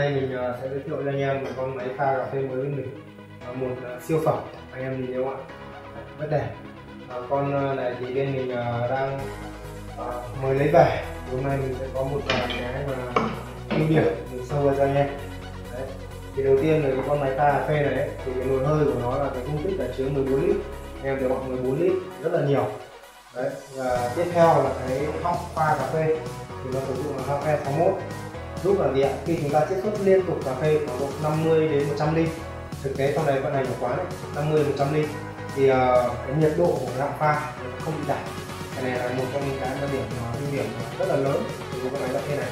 nay mình à, sẽ giới thiệu cho anh em một con máy pha cà phê mới với mình. Ờ, một à, siêu phẩm. Anh em nhìn thấy không ạ? Rất đẹp. Con này thì bên mình đang ờ, mới lấy về. Hôm nay mình sẽ có một vài cái mà ưu điểm mình sâu vào cho anh em. Đấy. thì đầu tiên là cái con máy pha cà phê này ấy, thì cái nồi hơi của nó là cái công tích là chứa 14 lít. Anh em thấy không? 14 lít rất là nhiều. Đấy và tiếp theo là cái họng pha cà phê. Thì nó sử dụng là họng E61 giúp là gì ạ khi chúng ta chiết xuất liên tục cà phê khoảng độ 50 đến 100 ly. Thực tế trong này vận hành của quán ấy, 50 100 ly. Thì uh, cái nhiệt độ của lạm pha không bị giảm. Cái này là một trong những cái điểm mà ưu điểm rất là lớn của con máy cà phê này.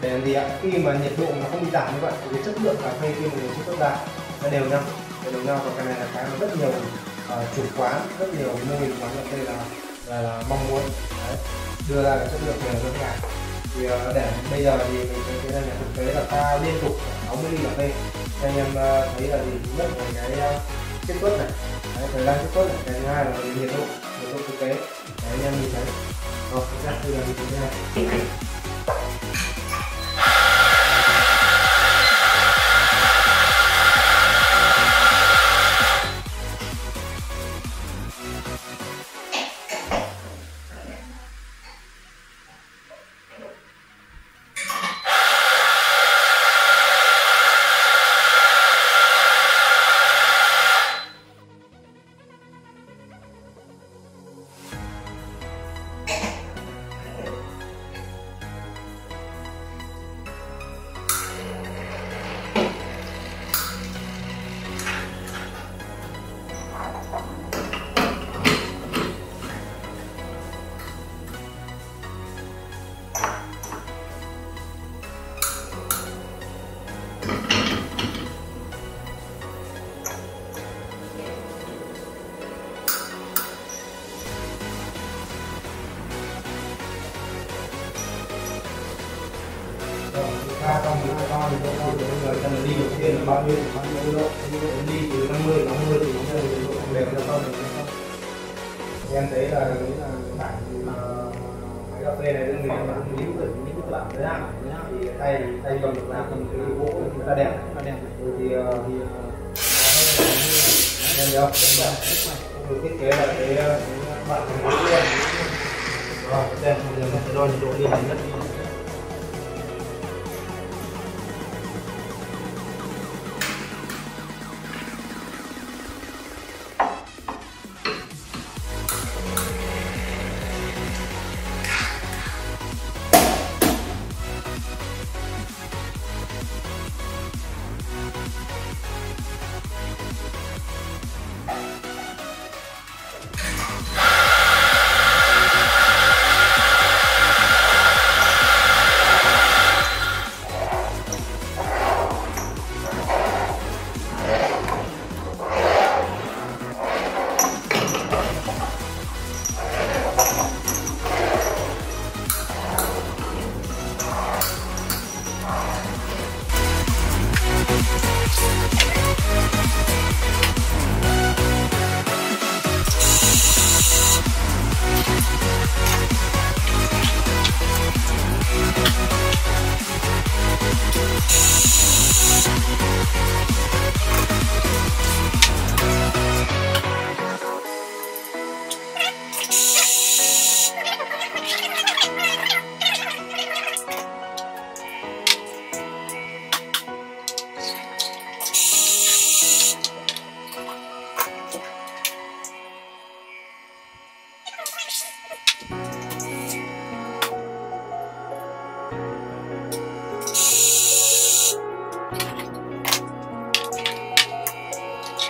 Để làm gì ạ? Khi mà nhiệt độ nó không bị giảm như vậy thì cái chất lượng cà phê khi mà mình chiết xuất ra nó đều nhau. Nó đều nhau và cái này là cái mà rất nhiều uh, chủ quán rất nhiều mô hình quán cà phê là là, là mong muốn. Đấy. đưa ra cái chất lượng đều rất cao thì ờ, để bây giờ thì mình thấy thế là thực tế là ta liên tục 60 ly cà phê Thì anh em ờ, thấy là gì nhất là cái uh, chiết xuất này. Đấy, thời gian chiết xuất này. Cái thứ hai là nhiệt độ nhiệt độ thực tế. Đấy, anh em nhìn thấy. Rồi chúng ta bây giờ mình thấy thế này ta trong những cái con thì tôi không được người xem đi ly đầu tiên là bao nhiêu thì bao nhiêu độ đi từ 50 đến 50 thì nó sẽ không đều cho con được không em thấy là cái là cái bảng cái cà phê này đơn mình là những cái những cái bản thế nào thì tay tay cầm được làm cầm cái gỗ chúng ta đẹp chúng ta đẹp rồi thì thì em thấy không được thiết kế là cái bản cầm gỗ luôn rồi xem bây giờ mình sẽ đo nhiệt độ đi nhất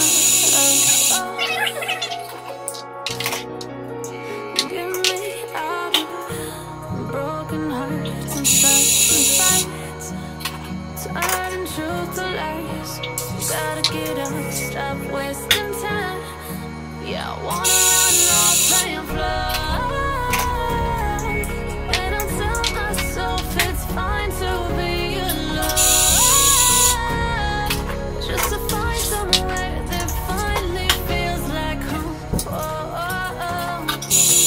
Shh. you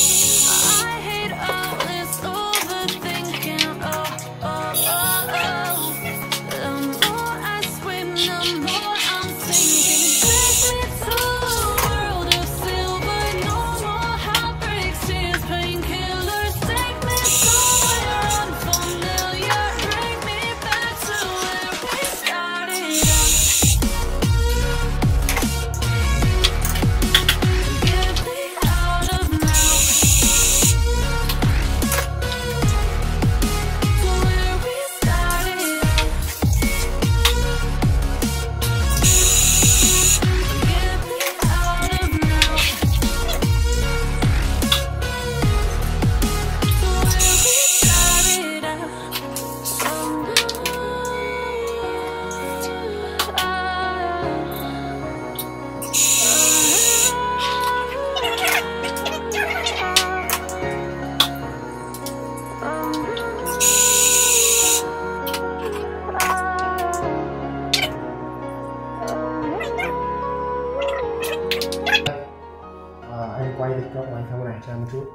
quay được góc anh không này cho em một chút.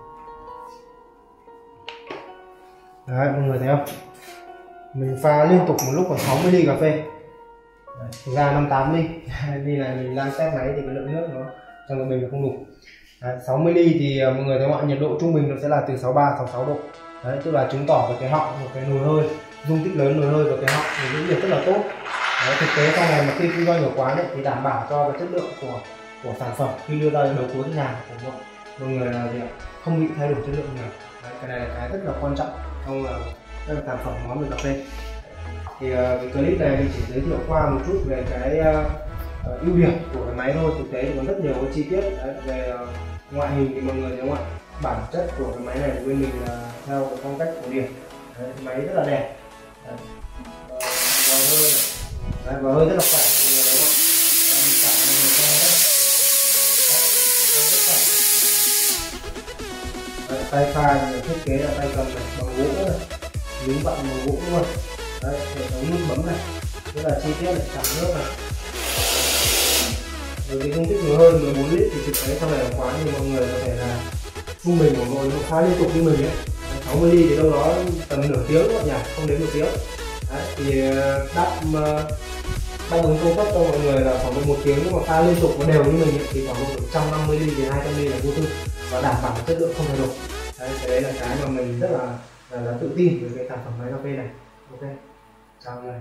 Đấy mọi người thấy không? Mình pha liên tục một lúc khoảng 60 ly cà phê. Đấy, ra 58 ly. Ly này mình đang test máy thì cái lượng nước nó trong cái bình nó không đủ. Đấy, 60 ly thì ờ, mọi người thấy không ạ? Nhiệt độ trung bình nó sẽ là từ 63 66 độ. Đấy tức là chứng tỏ về cái họng một cái nồi hơi dung tích lớn nồi hơi và cái họng thì giữ nhiệt rất là tốt. Đấy, thực tế sau này mà khi kinh doanh ở quán ấy, thì đảm bảo cho cái chất lượng của của sản phẩm khi đưa ra đầu cuối nhà của mọi, mọi người là gì ạ? không bị thay đổi chất lượng nhiều đấy, cái này là cái rất là quan trọng trong là các sản phẩm món về cà phê thì uh, cái clip này mình chỉ giới thiệu qua một chút về cái uh, ưu điểm của cái máy thôi thực tế thì có rất nhiều cái chi tiết đấy, về uh, ngoại hình thì mọi người thấy không ạ bản chất của cái máy này của bên mình là theo cái phong cách cổ điển đấy, máy rất là đẹp đấy. và hơi đấy, và hơi rất là khỏe tay pha thiết kế là tay cầm này bằng gỗ này miếng vặn bằng gỗ luôn. Đấy hệ thống nút bấm này. Rất là chi tiết này chạm nước này. Với cái dung tích nhiều hơn 14 lít thì thực tế trong này quá nhiều mọi người có thể là trung bình của mọi người nó khá liên tục như mình ấy. 60 ly thì đâu đó tầm nửa tiếng mọi nhà không đến một tiếng. Đấy, thì ờ, đáp ờ, đáp ứng công suất cho mọi người là khoảng độ một tiếng nhưng mà pha liên tục và đều như mình ấy, thì khoảng độ 150 ly đến 200 ly là vô tư. Và đảm bảo chất lượng không thay đổi đấy, cái đấy là cái mà mình rất là là, là tự tin về cái sản phẩm máy cà phê này. Ok chào mọi người.